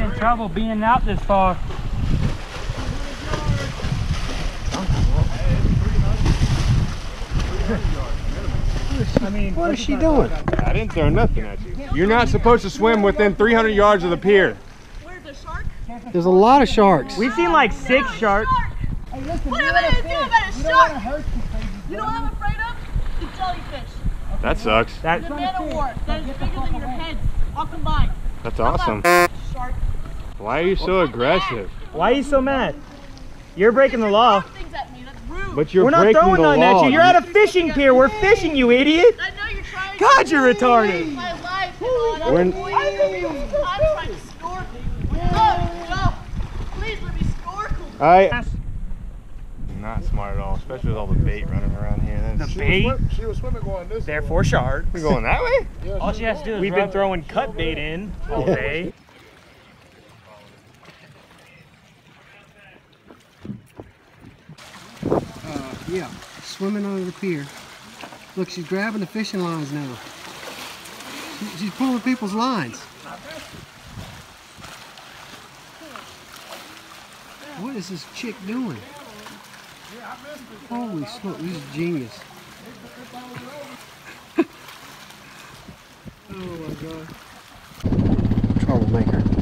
get in trouble being out this far. I mean, What is she doing? I didn't throw nothing at you. You're not supposed to swim within 300 yards of the pier. Where's the shark? There's a lot of sharks. we've seen like six No, sharks. Shark. What am I gonna do about a shark? You know what I'm afraid of? The jellyfish. That sucks. That The man of war. That is bigger than your heads, all combined. That's awesome. Shark. Why are you so aggressive? why are you so mad? You're breaking the law. Throw things at me. That's rude. But you're We're not breaking throwing the nothing law. at you. You're at a fishing pier. We're fishing, you idiot. I know you're trying God, to you're retarded. my life. And We're- I'm avoiding you. I'm trying to snorkel. No, no. Please let me snorkel. I not smart at all, especially with all the bait running around here. That's, The bait, She was swimming going this way. therefore sharks. We're going that way? Yeah, All she she has to do is We've rub been throwing cut bait in all day. Yeah, swimming under the pier. Look, she's grabbing the fishing lines now. She's pulling people's lines. What is this chick doing? Holy smoke, this is genius. oh my god. Troublemaker.